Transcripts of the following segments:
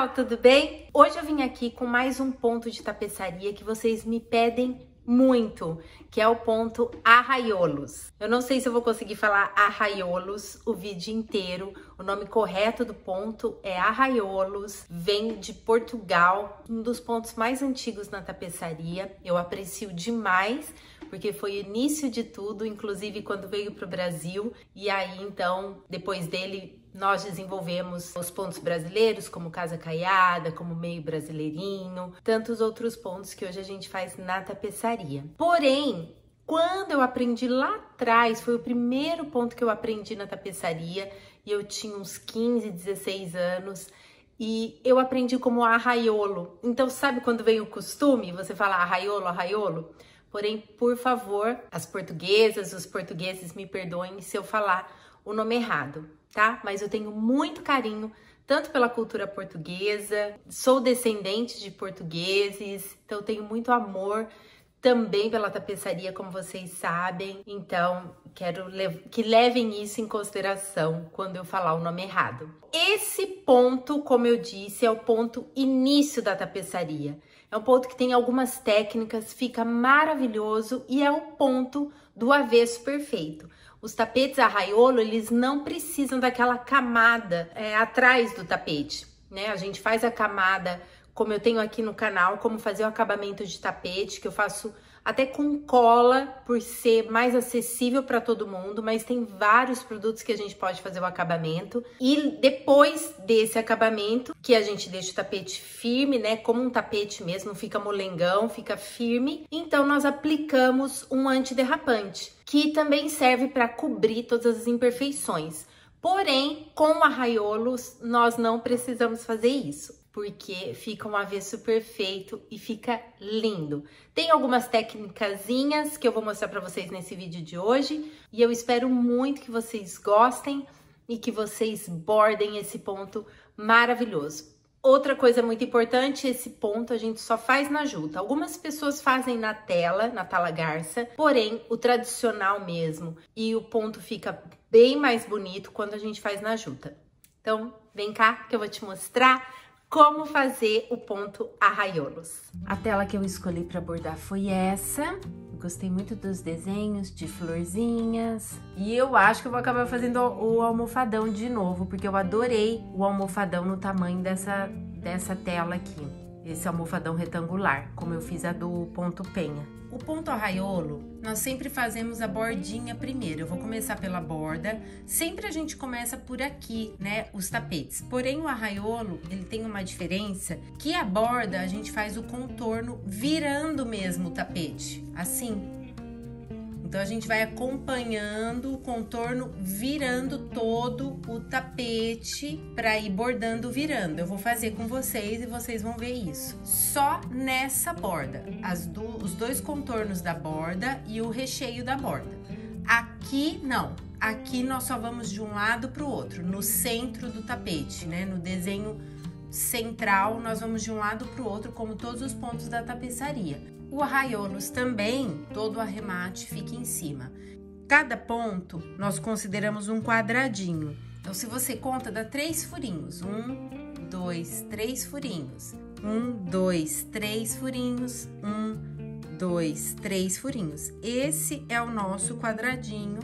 pessoal, tudo bem? Hoje eu vim aqui com mais um ponto de tapeçaria que vocês me pedem muito, que é o ponto arraiolos. Eu não sei se eu vou conseguir falar arraiolos o vídeo inteiro. O nome correto do ponto é arraiolos, vem de Portugal, um dos pontos mais antigos na tapeçaria. Eu aprecio demais porque foi o início de tudo, inclusive quando veio para o Brasil. E aí, então, depois dele, nós desenvolvemos os pontos brasileiros, como Casa Caiada, como Meio Brasileirinho, tantos outros pontos que hoje a gente faz na tapeçaria. Porém, quando eu aprendi lá atrás, foi o primeiro ponto que eu aprendi na tapeçaria, e eu tinha uns 15, 16 anos, e eu aprendi como arraiolo. Então, sabe quando vem o costume, você fala arraiolo, arraiolo? Porém, por favor, as portuguesas, os portugueses me perdoem se eu falar o nome errado tá? Mas eu tenho muito carinho tanto pela cultura portuguesa, sou descendente de portugueses, então tenho muito amor também pela tapeçaria, como vocês sabem. Então, quero que levem isso em consideração quando eu falar o nome errado. Esse ponto, como eu disse, é o ponto início da tapeçaria. É um ponto que tem algumas técnicas, fica maravilhoso e é o ponto do avesso perfeito. Os tapetes arraiolo, eles não precisam daquela camada é, atrás do tapete, né? A gente faz a camada, como eu tenho aqui no canal, como fazer o acabamento de tapete, que eu faço até com cola, por ser mais acessível para todo mundo, mas tem vários produtos que a gente pode fazer o acabamento. E depois desse acabamento, que a gente deixa o tapete firme, né, como um tapete mesmo, fica molengão, fica firme. Então nós aplicamos um antiderrapante, que também serve para cobrir todas as imperfeições. Porém, com arraiolos, nós não precisamos fazer isso porque fica um avesso perfeito e fica lindo. Tem algumas técnicazinhas que eu vou mostrar para vocês nesse vídeo de hoje e eu espero muito que vocês gostem e que vocês bordem esse ponto maravilhoso. Outra coisa muito importante, esse ponto a gente só faz na juta. Algumas pessoas fazem na tela, na tala garça, porém o tradicional mesmo e o ponto fica bem mais bonito quando a gente faz na juta. Então, vem cá que eu vou te mostrar como fazer o ponto arraiolos. A tela que eu escolhi para bordar foi essa. Gostei muito dos desenhos de florzinhas. E eu acho que eu vou acabar fazendo o almofadão de novo, porque eu adorei o almofadão no tamanho dessa, dessa tela aqui. Esse almofadão retangular, como eu fiz a do ponto penha. O ponto arraiolo, nós sempre fazemos a bordinha primeiro. Eu vou começar pela borda. Sempre a gente começa por aqui, né, os tapetes. Porém, o arraiolo, ele tem uma diferença que a borda a gente faz o contorno virando mesmo o tapete, assim, então a gente vai acompanhando o contorno, virando todo o tapete para ir bordando virando. Eu vou fazer com vocês e vocês vão ver isso. Só nessa borda, do, os dois contornos da borda e o recheio da borda. Aqui não, aqui nós só vamos de um lado para o outro, no centro do tapete, né? No desenho central, nós vamos de um lado para o outro, como todos os pontos da tapeçaria. O arraiolos também, todo o arremate fica em cima. Cada ponto nós consideramos um quadradinho. Então, se você conta, dá três furinhos. Um, dois, três furinhos. Um, dois, três furinhos. Um, dois, três furinhos. Esse é o nosso quadradinho,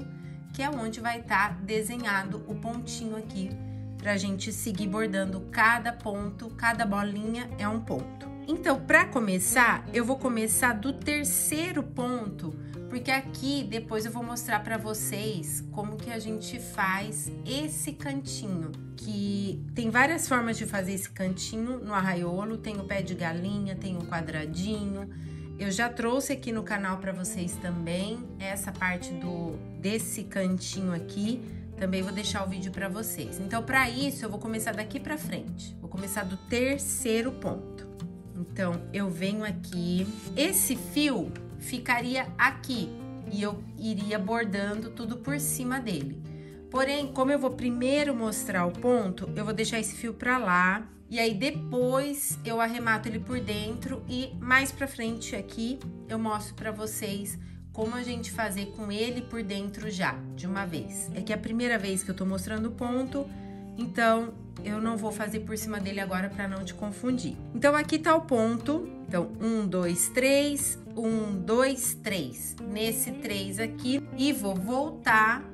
que é onde vai estar tá desenhado o pontinho aqui para a gente seguir bordando cada ponto, cada bolinha é um ponto. Então, para começar, eu vou começar do terceiro ponto, porque aqui depois eu vou mostrar para vocês como que a gente faz esse cantinho, que tem várias formas de fazer esse cantinho no arraiolo, tem o pé de galinha, tem o quadradinho. Eu já trouxe aqui no canal para vocês também essa parte do desse cantinho aqui, também vou deixar o vídeo para vocês. Então, para isso, eu vou começar daqui para frente. Vou começar do terceiro ponto. Então, eu venho aqui, esse fio ficaria aqui e eu iria bordando tudo por cima dele. Porém, como eu vou primeiro mostrar o ponto, eu vou deixar esse fio pra lá e aí depois eu arremato ele por dentro e mais pra frente aqui eu mostro pra vocês como a gente fazer com ele por dentro já, de uma vez. É que a primeira vez que eu tô mostrando o ponto, Então, eu não vou fazer por cima dele agora para não te confundir. Então, aqui tá o ponto. Então, um, dois, três, um, dois, três. Nesse três aqui. E vou voltar.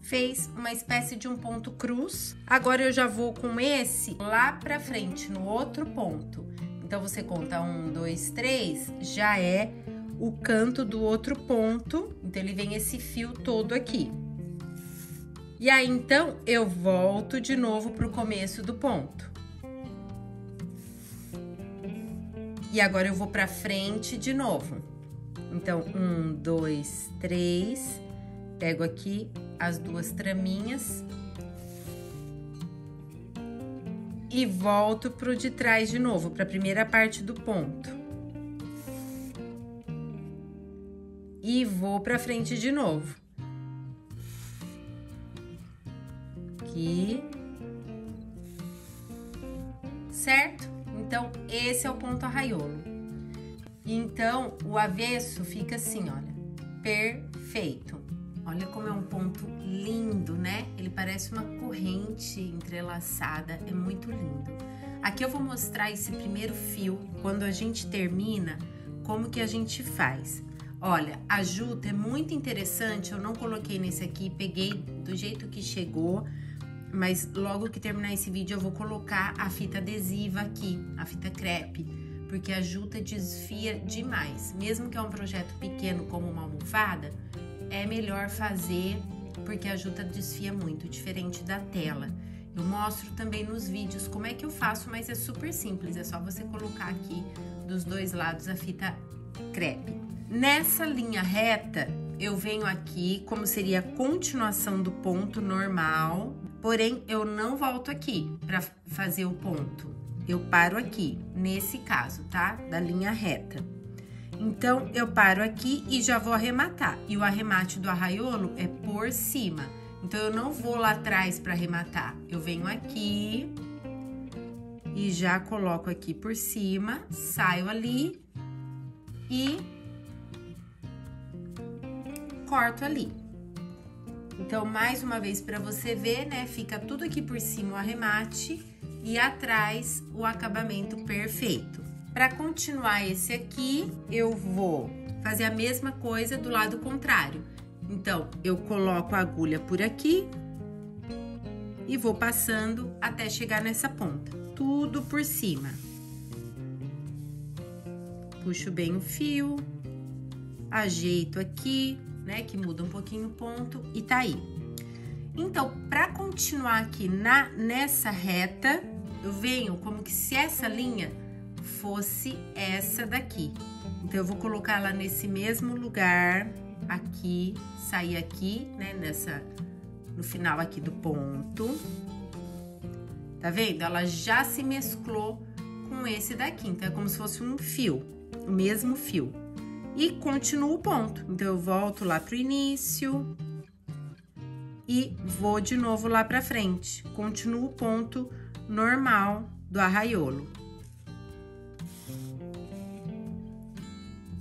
Fez uma espécie de um ponto cruz. Agora, eu já vou com esse lá pra frente, no outro ponto. Então, você conta um, dois, três, já é o canto do outro ponto. Então, ele vem esse fio todo aqui. E aí, então, eu volto de novo pro começo do ponto. E agora eu vou pra frente de novo. Então, um, dois, três. Pego aqui as duas traminhas. E volto pro de trás de novo, pra primeira parte do ponto. E vou pra frente de novo. Aqui. Certo? Então, esse é o ponto arraiolo. Então, o avesso fica assim, olha, perfeito. Olha como é um ponto lindo, né? Ele parece uma corrente entrelaçada, é muito lindo. Aqui eu vou mostrar esse primeiro fio, quando a gente termina, como que a gente faz. Olha, a juta é muito interessante, eu não coloquei nesse aqui, peguei do jeito que chegou, mas logo que terminar esse vídeo eu vou colocar a fita adesiva aqui, a fita crepe, porque a juta desfia demais. Mesmo que é um projeto pequeno como uma almofada, é melhor fazer porque a juta desfia muito, diferente da tela. Eu mostro também nos vídeos como é que eu faço, mas é super simples, é só você colocar aqui dos dois lados a fita crepe. Nessa linha reta, eu venho aqui como seria a continuação do ponto normal, Porém, eu não volto aqui para fazer o ponto. Eu paro aqui, nesse caso, tá? Da linha reta. Então, eu paro aqui e já vou arrematar. E o arremate do arraiolo é por cima. Então, eu não vou lá atrás para arrematar. Eu venho aqui e já coloco aqui por cima, saio ali e corto ali. Então, mais uma vez para você ver, né? Fica tudo aqui por cima o arremate e atrás o acabamento perfeito. Para continuar esse aqui, eu vou fazer a mesma coisa do lado contrário. Então, eu coloco a agulha por aqui e vou passando até chegar nessa ponta. Tudo por cima. Puxo bem o fio, ajeito aqui, né? Que muda um pouquinho o ponto e tá aí. Então, para continuar aqui na nessa reta, eu venho como que se essa linha fosse essa daqui. Então, eu vou colocar ela nesse mesmo lugar, aqui, sair aqui, né? Nessa, no final aqui do ponto. Tá vendo? Ela já se mesclou com esse daqui. Então, é como se fosse um fio, o mesmo fio e continuo o ponto. Então, eu volto lá pro início e vou de novo lá pra frente. Continuo o ponto normal do arraiolo.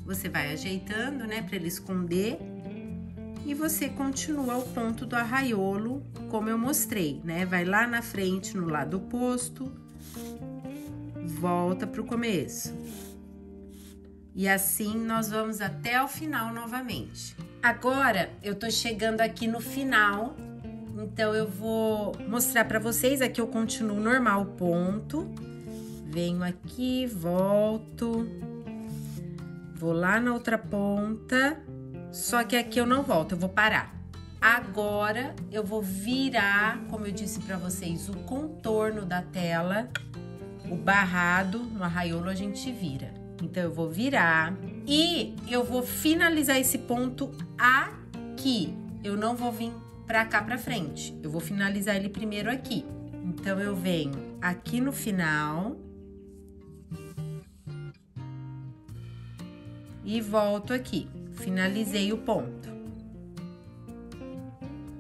Você vai ajeitando, né, para ele esconder. E você continua o ponto do arraiolo, como eu mostrei, né? Vai lá na frente, no lado oposto, volta pro começo. E assim nós vamos até o final novamente. Agora eu tô chegando aqui no final, então eu vou mostrar para vocês. Aqui eu continuo normal o ponto. Venho aqui, volto. Vou lá na outra ponta. Só que aqui eu não volto, eu vou parar. Agora eu vou virar, como eu disse para vocês, o contorno da tela, o barrado no arraiolo a gente vira. Então, eu vou virar e eu vou finalizar esse ponto aqui. Eu não vou vir pra cá pra frente. Eu vou finalizar ele primeiro aqui. Então, eu venho aqui no final. E volto aqui. Finalizei o ponto.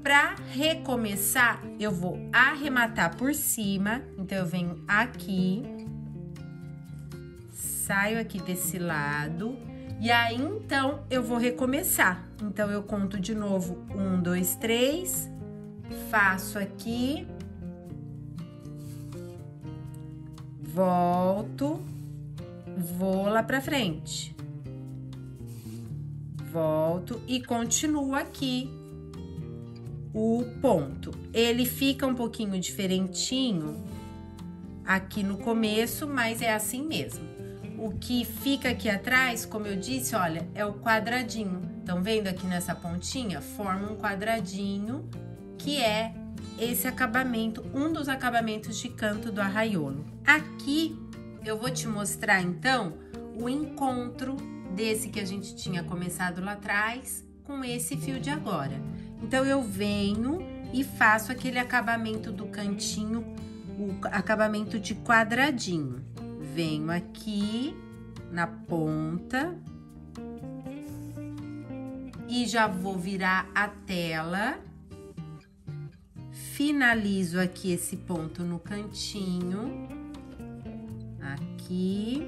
Para recomeçar, eu vou arrematar por cima. Então, eu venho aqui saio aqui desse lado e aí então eu vou recomeçar. Então eu conto de novo um, dois, três, faço aqui, volto, vou lá pra frente, volto e continuo aqui o ponto. Ele fica um pouquinho diferentinho aqui no começo, mas é assim mesmo. O que fica aqui atrás, como eu disse, olha, é o quadradinho. Estão vendo aqui nessa pontinha? Forma um quadradinho que é esse acabamento, um dos acabamentos de canto do arraiolo. Aqui eu vou te mostrar então o encontro desse que a gente tinha começado lá atrás com esse fio de agora. Então eu venho e faço aquele acabamento do cantinho, o acabamento de quadradinho. Venho aqui na ponta e já vou virar a tela. Finalizo aqui esse ponto no cantinho. Aqui,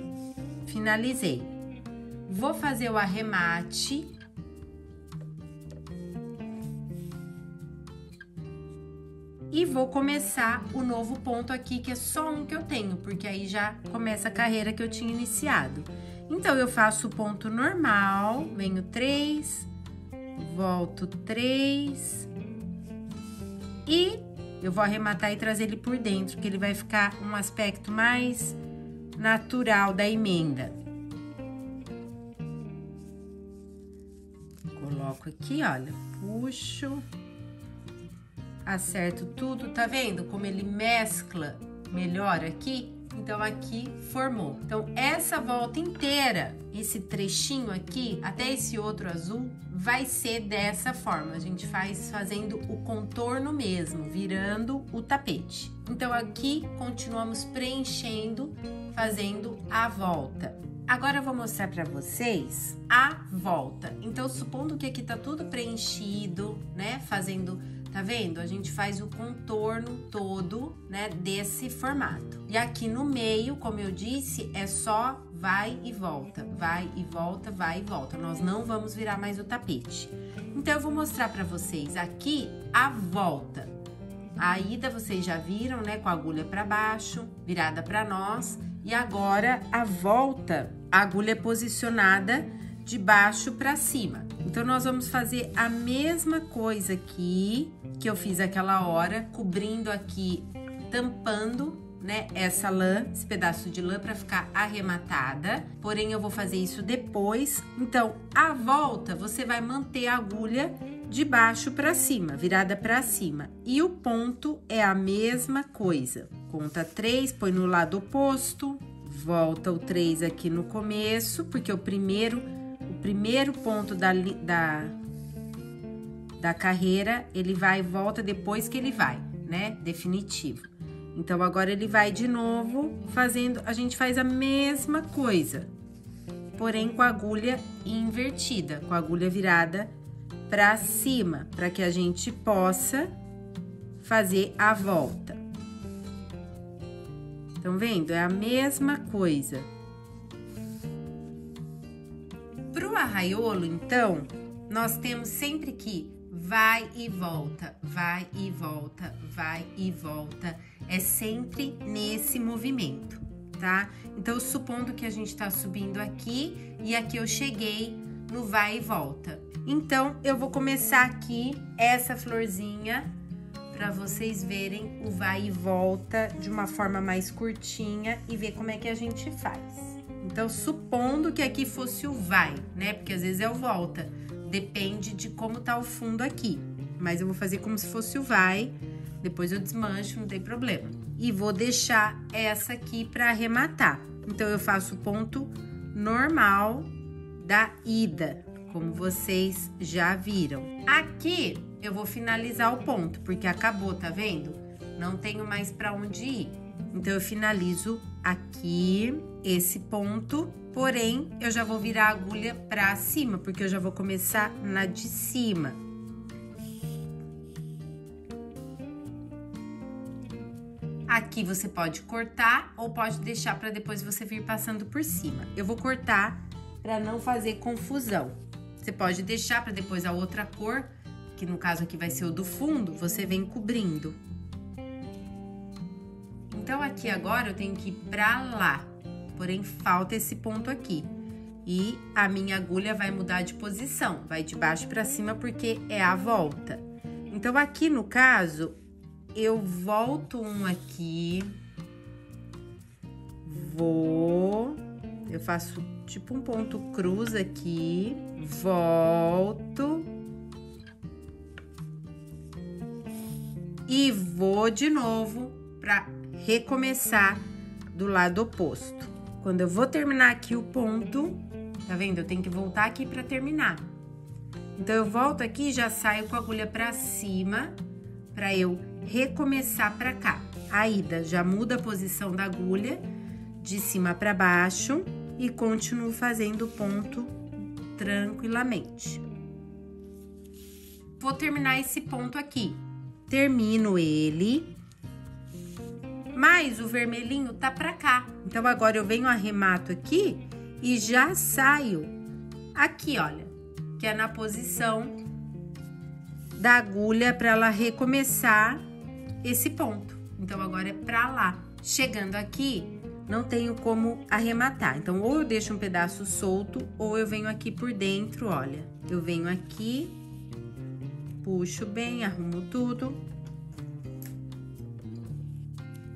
finalizei. Vou fazer o arremate E vou começar o novo ponto aqui, que é só um que eu tenho, porque aí já começa a carreira que eu tinha iniciado. Então, eu faço o ponto normal, venho três, volto três e eu vou arrematar e trazer ele por dentro, que ele vai ficar um aspecto mais natural da emenda. Coloco aqui, olha, puxo acerto tudo, tá vendo como ele mescla melhor aqui? Então, aqui formou. Então, essa volta inteira, esse trechinho aqui, até esse outro azul, vai ser dessa forma. A gente faz fazendo o contorno mesmo, virando o tapete. Então, aqui continuamos preenchendo, fazendo a volta. Agora eu vou mostrar para vocês a volta. Então, supondo que aqui tá tudo preenchido, né? Fazendo Tá vendo? A gente faz o contorno todo, né, desse formato. E aqui no meio, como eu disse, é só vai e volta, vai e volta, vai e volta. Nós não vamos virar mais o tapete. Então, eu vou mostrar para vocês aqui a volta. A ida vocês já viram, né, com a agulha para baixo, virada para nós. E agora a volta, a agulha é posicionada de baixo para cima. Então, nós vamos fazer a mesma coisa aqui que eu fiz aquela hora, cobrindo aqui, tampando né, essa lã, esse pedaço de lã para ficar arrematada. Porém, eu vou fazer isso depois. Então, a volta, você vai manter a agulha de baixo para cima, virada para cima. E o ponto é a mesma coisa. Conta três, põe no lado oposto, volta o três aqui no começo, porque o primeiro primeiro ponto da, da, da carreira, ele vai e volta depois que ele vai, né? Definitivo. Então, agora ele vai de novo fazendo, a gente faz a mesma coisa, porém com a agulha invertida, com a agulha virada para cima, para que a gente possa fazer a volta. Estão vendo? É a mesma coisa. Para o arraiolo, então, nós temos sempre que vai e volta, vai e volta, vai e volta. É sempre nesse movimento, tá? Então, supondo que a gente está subindo aqui e aqui eu cheguei no vai e volta. Então, eu vou começar aqui essa florzinha para vocês verem o vai e volta de uma forma mais curtinha e ver como é que a gente faz. Então, supondo que aqui fosse o vai, né? Porque às vezes é o volta. Depende de como tá o fundo aqui. Mas eu vou fazer como se fosse o vai. Depois eu desmancho, não tem problema. E vou deixar essa aqui para arrematar. Então, eu faço o ponto normal da ida, como vocês já viram. Aqui, eu vou finalizar o ponto, porque acabou, tá vendo? Não tenho mais para onde ir. Então, eu finalizo aqui esse ponto, porém, eu já vou virar a agulha para cima, porque eu já vou começar na de cima. Aqui você pode cortar ou pode deixar para depois você vir passando por cima. Eu vou cortar para não fazer confusão. Você pode deixar para depois a outra cor que no caso aqui vai ser o do fundo, você vem cobrindo. Então, aqui agora eu tenho que ir pra lá, porém falta esse ponto aqui. E a minha agulha vai mudar de posição, vai de baixo para cima porque é a volta. Então, aqui no caso, eu volto um aqui, vou, eu faço tipo um ponto cruz aqui, volto. E vou de novo para recomeçar do lado oposto. Quando eu vou terminar aqui o ponto, tá vendo? Eu tenho que voltar aqui para terminar. Então, eu volto aqui e já saio com a agulha para cima para eu recomeçar para cá. A ida já muda a posição da agulha de cima para baixo e continuo fazendo o ponto tranquilamente. Vou terminar esse ponto aqui. Termino ele, mas o vermelhinho tá para cá. Então, agora eu venho arremato aqui e já saio aqui, olha, que é na posição da agulha para ela recomeçar esse ponto. Então, agora é para lá. Chegando aqui, não tenho como arrematar. Então, ou eu deixo um pedaço solto, ou eu venho aqui por dentro, olha. Eu venho aqui, puxo bem, arrumo tudo.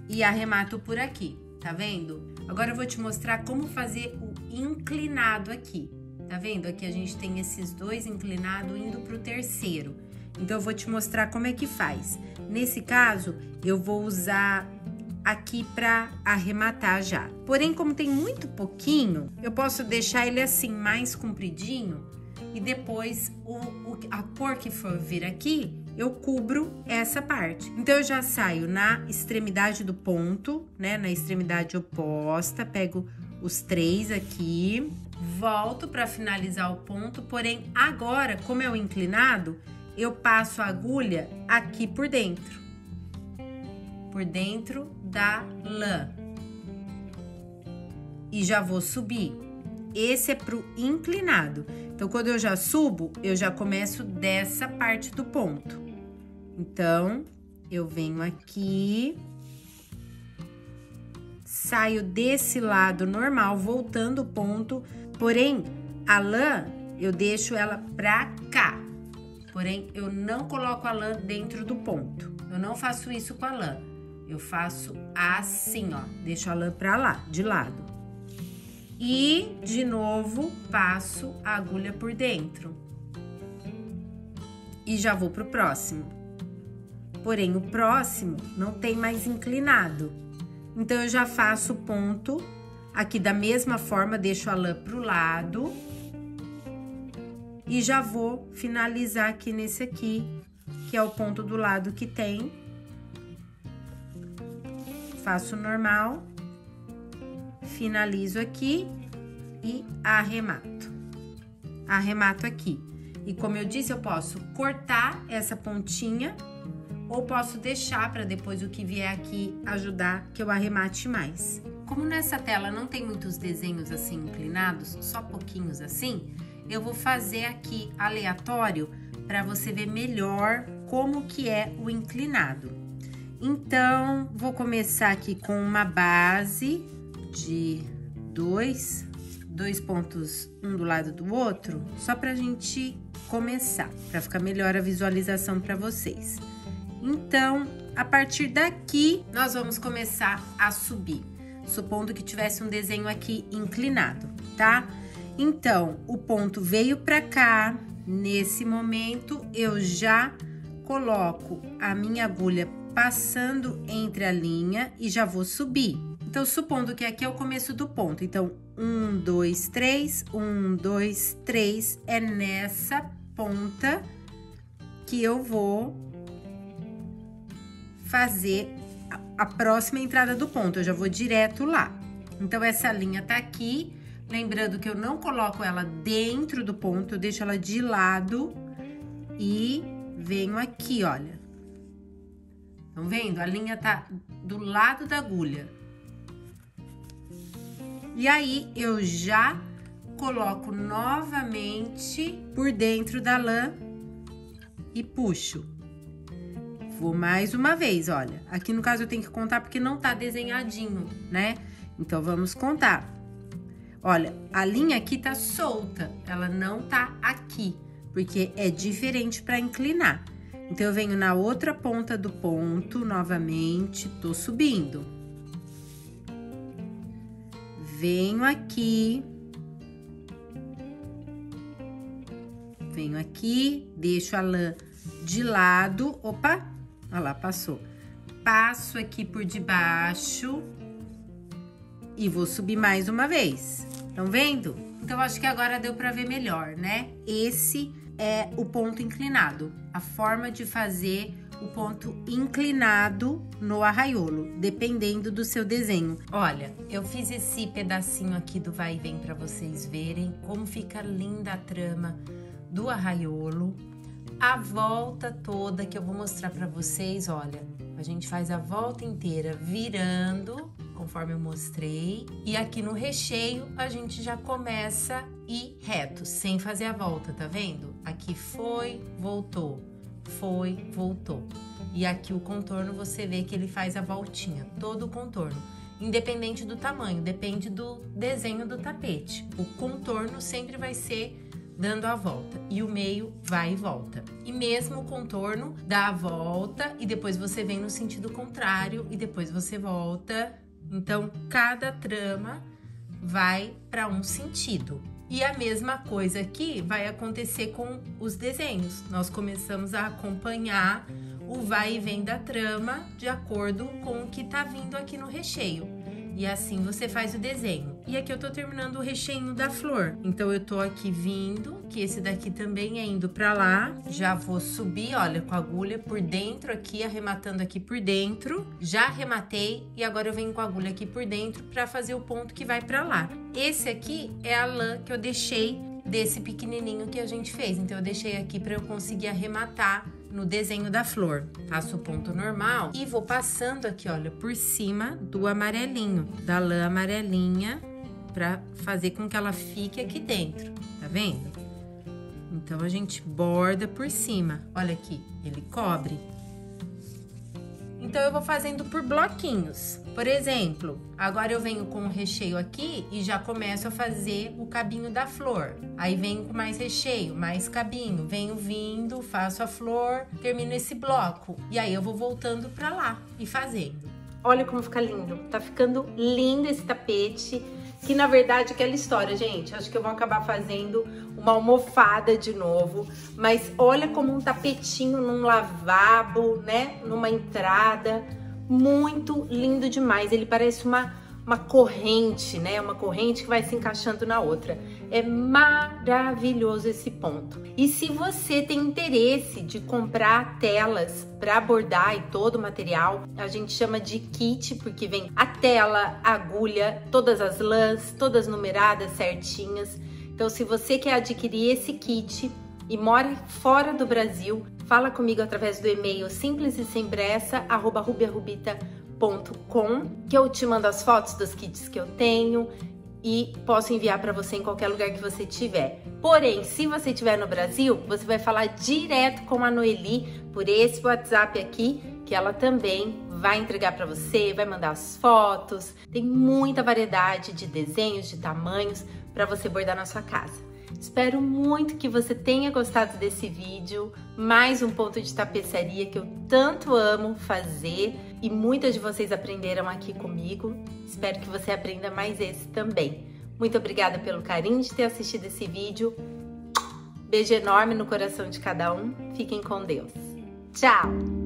E arremato por aqui, tá vendo? Agora eu vou te mostrar como fazer o inclinado aqui. Tá vendo? Aqui a gente tem esses dois inclinados indo pro terceiro. Então, eu vou te mostrar como é que faz. Nesse caso, eu vou usar aqui para arrematar já. Porém, como tem muito pouquinho, eu posso deixar ele assim mais compridinho e depois o, o, a cor que for vir aqui, eu cubro essa parte. Então, eu já saio na extremidade do ponto, né? Na extremidade oposta, pego os três aqui, volto para finalizar o ponto, porém, agora, como é o inclinado, eu passo a agulha aqui por dentro, por dentro da lã. E já vou subir. Esse é pro inclinado. Então, quando eu já subo, eu já começo dessa parte do ponto. Então, eu venho aqui, saio desse lado normal, voltando o ponto, porém, a lã, eu deixo ela pra cá. Porém, eu não coloco a lã dentro do ponto. Eu não faço isso com a lã. Eu faço assim, ó. Deixo a lã pra lá, de lado. E, de novo, passo a agulha por dentro. E já vou pro próximo. Porém, o próximo não tem mais inclinado. Então, eu já faço o ponto aqui da mesma forma, deixo a lã pro lado e já vou finalizar aqui nesse aqui, que é o ponto do lado que tem. Faço normal, finalizo aqui e arremato. Arremato aqui. E como eu disse, eu posso cortar essa pontinha ou posso deixar para depois o que vier aqui ajudar que eu arremate mais. Como nessa tela não tem muitos desenhos assim inclinados, só pouquinhos assim, eu vou fazer aqui aleatório para você ver melhor como que é o inclinado. Então, vou começar aqui com uma base de dois, dois pontos um do lado do outro, só para a gente começar, para ficar melhor a visualização para vocês. Então, a partir daqui, nós vamos começar a subir, supondo que tivesse um desenho aqui inclinado, tá? Então, o ponto veio para cá. Nesse momento, eu já coloco a minha agulha passando entre a linha e já vou subir. Então, supondo que aqui é o começo do ponto. Então, um, dois, três, um, dois, três. É nessa ponta que eu vou fazer a próxima entrada do ponto. Eu já vou direto lá. Então, essa linha tá aqui Lembrando que eu não coloco ela dentro do ponto, eu deixo ela de lado e venho aqui, olha. Estão vendo? A linha tá do lado da agulha. E aí, eu já coloco novamente por dentro da lã e puxo. Vou mais uma vez, olha. Aqui no caso eu tenho que contar porque não tá desenhadinho, né? Então vamos contar. Olha, a linha aqui tá solta, ela não tá aqui, porque é diferente para inclinar. Então eu venho na outra ponta do ponto novamente, tô subindo. Venho aqui. Venho aqui, deixo a lã de lado. Opa, Olha lá, passou. Passo aqui por debaixo e vou subir mais uma vez. Estão vendo? Então, acho que agora deu para ver melhor, né? Esse é o ponto inclinado, a forma de fazer o ponto inclinado no arraiolo, dependendo do seu desenho. Olha, eu fiz esse pedacinho aqui do vai e vem para vocês verem como fica linda a trama do arraiolo a volta toda que eu vou mostrar para vocês, olha, a gente faz a volta inteira virando, conforme eu mostrei, e aqui no recheio a gente já começa ir reto, sem fazer a volta, tá vendo? Aqui foi, voltou, foi, voltou. E aqui o contorno você vê que ele faz a voltinha, todo o contorno. Independente do tamanho, depende do desenho do tapete. O contorno sempre vai ser dando a volta e o meio vai e volta. E mesmo o contorno dá a volta e depois você vem no sentido contrário e depois você volta. Então, cada trama vai para um sentido. E a mesma coisa aqui vai acontecer com os desenhos. Nós começamos a acompanhar o vai e vem da trama de acordo com o que tá vindo aqui no recheio. E assim você faz o desenho. E aqui eu tô terminando o recheio da flor. Então eu tô aqui vindo, que esse daqui também é indo pra lá. Já vou subir, olha, com a agulha por dentro aqui, arrematando aqui por dentro. Já arrematei e agora eu venho com a agulha aqui por dentro pra fazer o ponto que vai pra lá. Esse aqui é a lã que eu deixei desse pequenininho que a gente fez. Então eu deixei aqui para eu conseguir arrematar no desenho da flor. Faço o ponto normal e vou passando aqui, olha, por cima do amarelinho, da lã amarelinha, para fazer com que ela fique aqui dentro, tá vendo? Então, a gente borda por cima. Olha aqui, ele cobre. Então, eu vou fazendo por bloquinhos. Por exemplo, agora eu venho com o recheio aqui e já começo a fazer o cabinho da flor. Aí venho com mais recheio, mais cabinho, venho vindo, faço a flor, termino esse bloco. E aí eu vou voltando para lá e fazendo. Olha como fica lindo. Tá ficando lindo esse tapete. Que na verdade aquela história, gente. Acho que eu vou acabar fazendo uma almofada de novo. Mas olha como um tapetinho num lavabo, né? Numa entrada muito lindo demais. Ele parece uma, uma corrente, né? Uma corrente que vai se encaixando na outra. É maravilhoso esse ponto. E se você tem interesse de comprar telas para bordar e todo o material, a gente chama de kit porque vem a tela, a agulha, todas as lãs, todas numeradas certinhas. Então, se você quer adquirir esse kit e mora fora do Brasil, Fala comigo através do e-mail simples e sem pressa, arroba rubiarubita.com, que eu te mando as fotos dos kits que eu tenho e posso enviar para você em qualquer lugar que você tiver. Porém, se você estiver no Brasil, você vai falar direto com a Noeli por esse WhatsApp aqui, que ela também vai entregar para você, vai mandar as fotos. Tem muita variedade de desenhos, de tamanhos para você bordar na sua casa. Espero muito que você tenha gostado desse vídeo, mais um ponto de tapeçaria que eu tanto amo fazer e muitas de vocês aprenderam aqui comigo. Espero que você aprenda mais esse também. Muito obrigada pelo carinho de ter assistido esse vídeo. Beijo enorme no coração de cada um. Fiquem com Deus. Tchau!